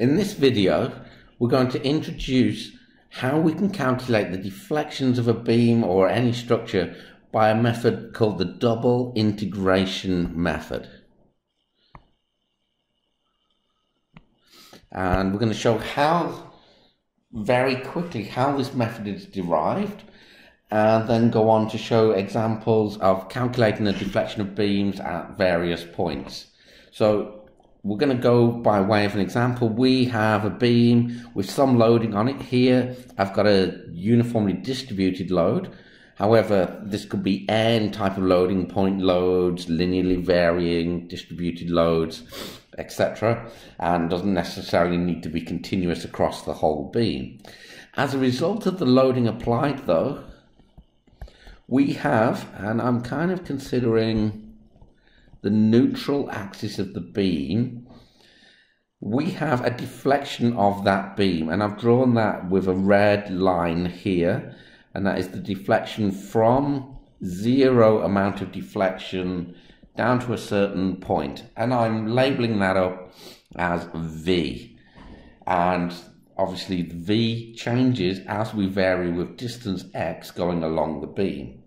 In this video, we're going to introduce how we can calculate the deflections of a beam or any structure by a method called the double integration method. And we're going to show how, very quickly, how this method is derived and then go on to show examples of calculating the deflection of beams at various points. So we're going to go by way of an example. We have a beam with some loading on it. Here, I've got a uniformly distributed load. However, this could be n type of loading, point loads, linearly varying, distributed loads, etc. And doesn't necessarily need to be continuous across the whole beam. As a result of the loading applied though, we have, and I'm kind of considering the neutral axis of the beam, we have a deflection of that beam. And I've drawn that with a red line here. And that is the deflection from zero amount of deflection down to a certain point. And I'm labeling that up as V. And obviously V changes as we vary with distance x going along the beam.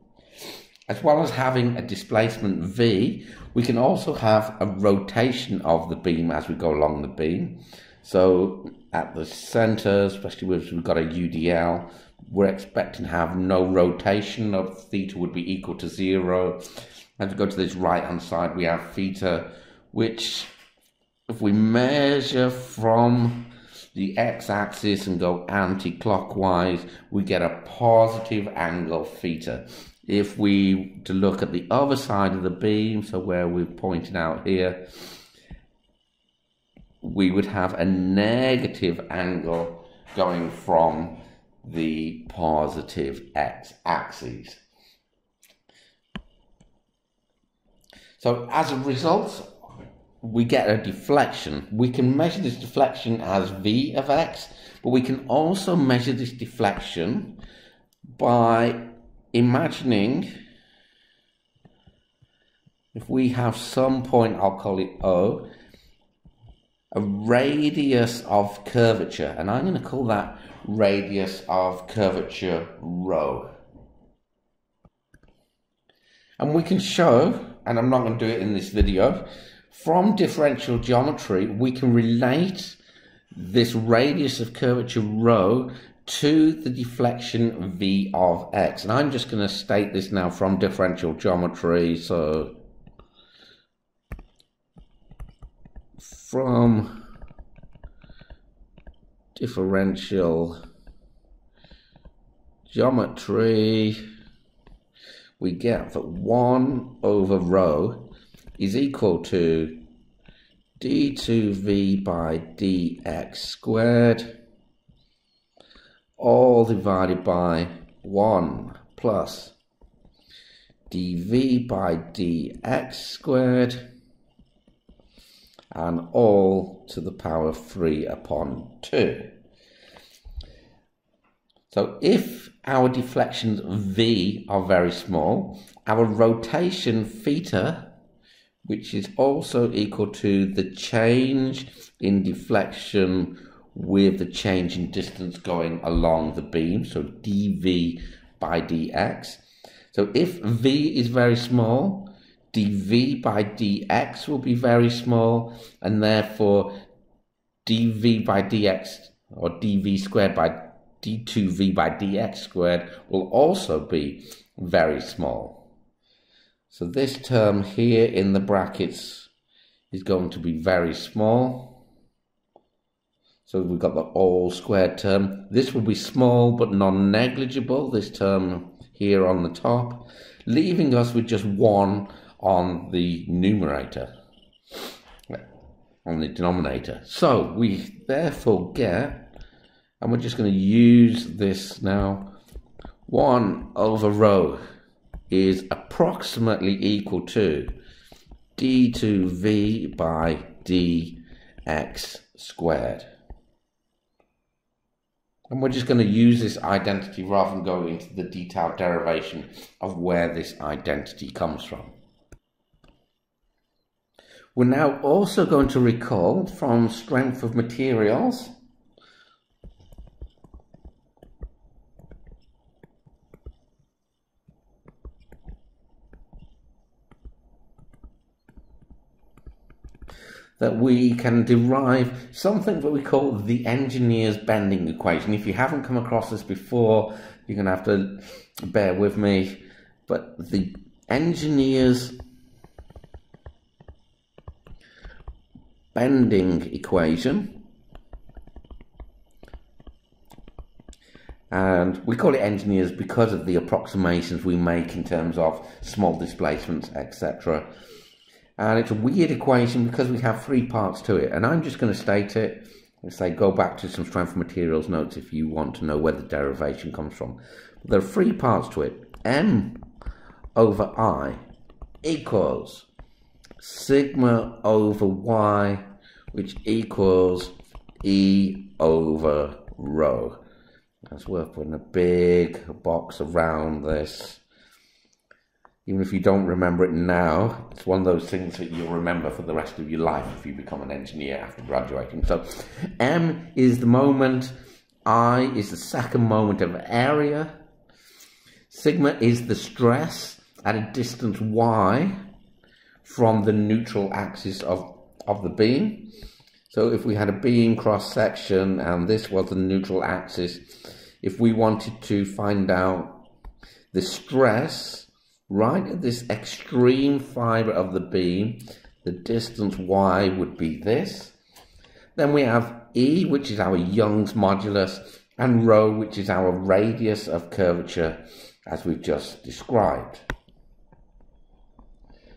As well as having a displacement V, we can also have a rotation of the beam as we go along the beam. So at the center, especially if we've got a UDL, we're expecting to have no rotation of theta would be equal to zero. As we go to this right hand side, we have theta, which if we measure from the x-axis and go anti-clockwise, we get a positive angle theta. If we to look at the other side of the beam, so where we've pointed out here, we would have a negative angle going from the positive x-axis. So as a result, we get a deflection. We can measure this deflection as v of x, but we can also measure this deflection by imagining if we have some point, I'll call it O, a radius of curvature, and I'm going to call that radius of curvature rho. And we can show, and I'm not going to do it in this video, from differential geometry, we can relate this radius of curvature rho to the deflection v of x. And I'm just going to state this now from differential geometry. So from differential geometry, we get that 1 over rho is equal to d2v by dx squared all divided by 1 plus dv by dx squared and all to the power of 3 upon 2. So if our deflections v are very small, our rotation theta, which is also equal to the change in deflection with the change in distance going along the beam, so dv by dx. So if v is very small, dv by dx will be very small, and therefore dv by dx, or dv squared by d2v by dx squared will also be very small. So this term here in the brackets is going to be very small. So we've got the all squared term. This will be small but non-negligible, this term here on the top, leaving us with just one on the numerator, on the denominator. So we therefore get, and we're just going to use this now, 1 over rho is approximately equal to d2v by dx squared. And we're just going to use this identity rather than go into the detailed derivation of where this identity comes from. We're now also going to recall from strength of materials that we can derive something that we call the engineer's bending equation. If you haven't come across this before, you're going to have to bear with me. But the engineer's bending equation and we call it engineers because of the approximations we make in terms of small displacements etc and it's a weird equation because we have three parts to it and I'm just going to state it and say go back to some strength materials notes if you want to know where the derivation comes from there are three parts to it m over i equals sigma over y, which equals E over rho. That's worth putting a big box around this. Even if you don't remember it now, it's one of those things that you'll remember for the rest of your life if you become an engineer after graduating. So M is the moment, I is the second moment of area, sigma is the stress at a distance y, from the neutral axis of, of the beam. So if we had a beam cross section and this was the neutral axis, if we wanted to find out the stress right at this extreme fiber of the beam, the distance y would be this. Then we have E, which is our Young's modulus, and rho, which is our radius of curvature, as we've just described.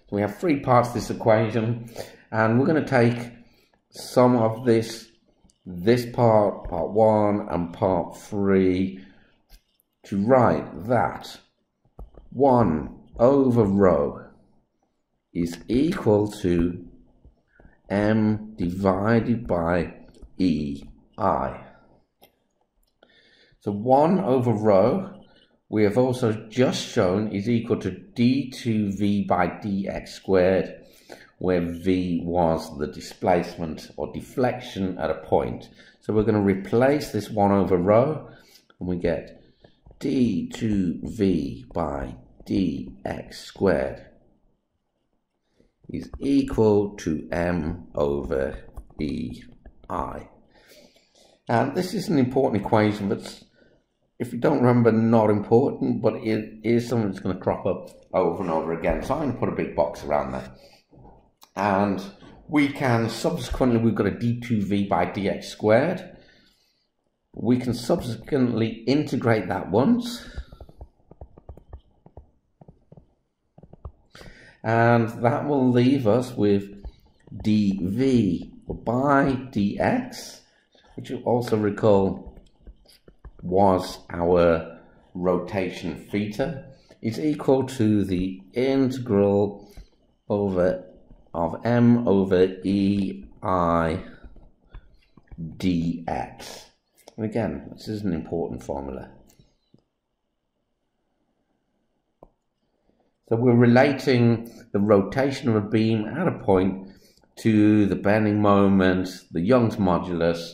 So we have three parts of this equation, and we're going to take some of this, this part, part one, and part three, to write that 1 over rho is equal to m divided by e i. So 1 over rho we have also just shown is equal to d2v by dx squared, where v was the displacement or deflection at a point. So we're going to replace this 1 over rho, and we get d2v by dx squared is equal to m over ei. And this is an important equation that's if you don't remember, not important, but it is something that's going to crop up over and over again. So I'm going to put a big box around that. And we can subsequently, we've got a d2v by dx squared. We can subsequently integrate that once. And that will leave us with dv by dx, which you also recall was our rotation theta is equal to the integral over of m over e i dx. And again, this is an important formula. So we're relating the rotation of a beam at a point to the bending moment, the Young's modulus,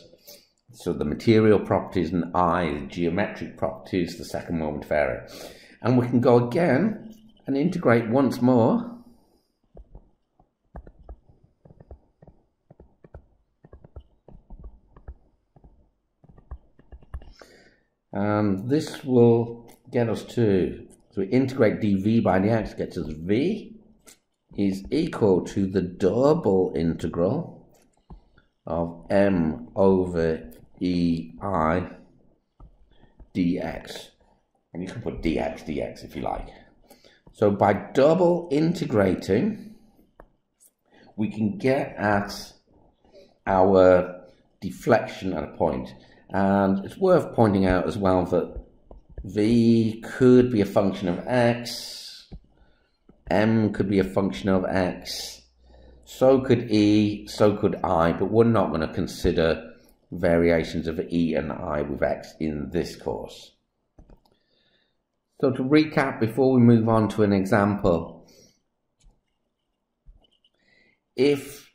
so the material properties and I, the geometric properties, the second moment of area. And we can go again and integrate once more. And this will get us to, so we integrate dv by dx gets us v is equal to the double integral of m over e i dx. And you can put dx dx if you like. So by double integrating, we can get at our deflection at a point. And it's worth pointing out as well that v could be a function of x, m could be a function of x, so could e, so could i, but we're not going to consider variations of E and I with X in this course. So to recap before we move on to an example, if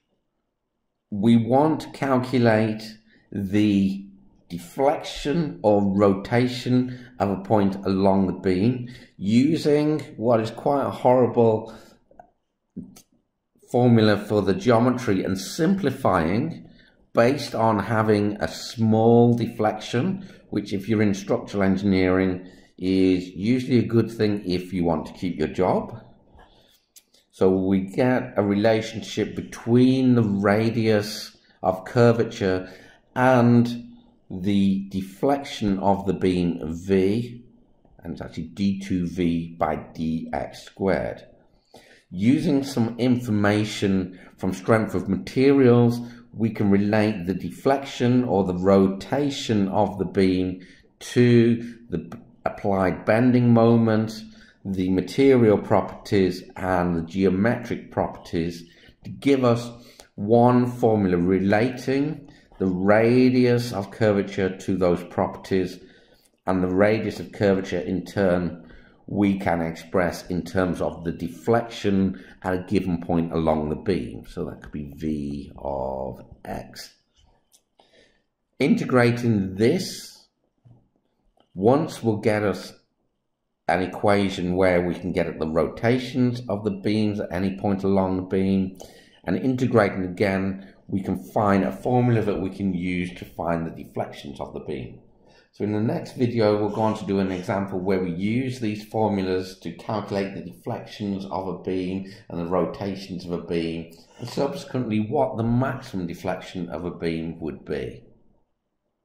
we want to calculate the deflection or rotation of a point along the beam using what is quite a horrible formula for the geometry and simplifying based on having a small deflection, which if you're in structural engineering is usually a good thing if you want to keep your job. So we get a relationship between the radius of curvature and the deflection of the beam V, and it's actually d2v by dx squared. Using some information from strength of materials, we can relate the deflection or the rotation of the beam to the applied bending moment, the material properties and the geometric properties to give us one formula relating the radius of curvature to those properties and the radius of curvature in turn we can express in terms of the deflection at a given point along the beam. So that could be V of X. Integrating this once will get us an equation where we can get at the rotations of the beams at any point along the beam and integrating again we can find a formula that we can use to find the deflections of the beam. So in the next video, we're going to do an example where we use these formulas to calculate the deflections of a beam and the rotations of a beam, and subsequently what the maximum deflection of a beam would be.